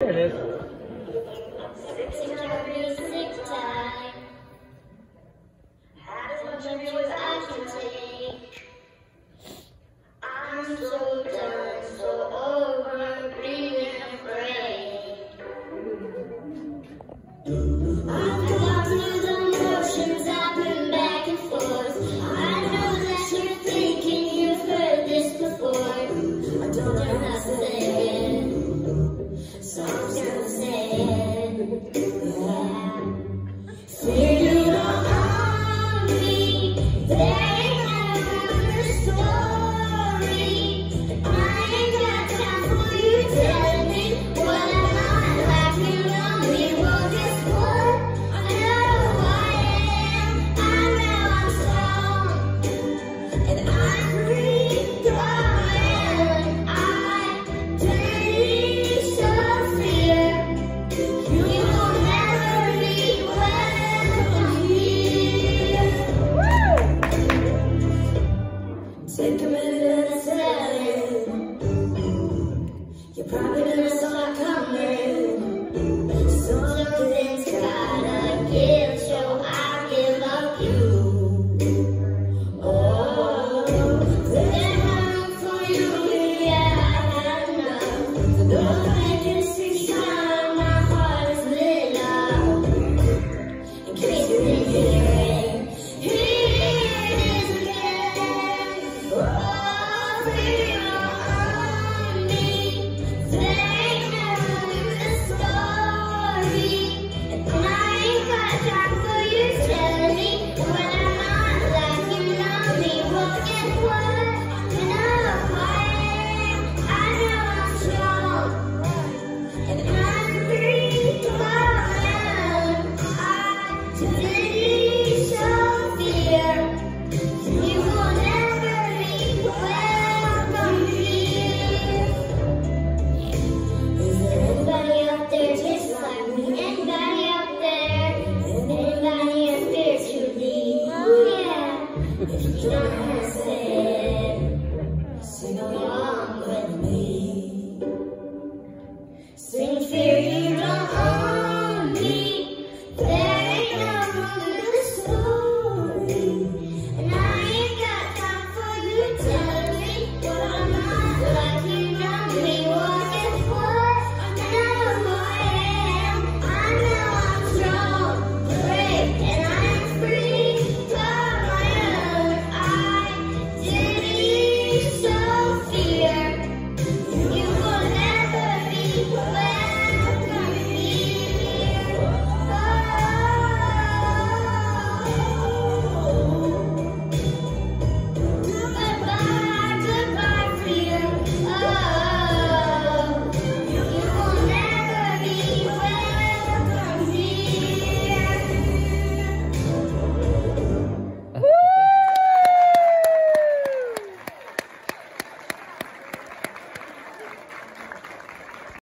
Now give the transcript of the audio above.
There it is. Providence on coming. Something's gotta give. Today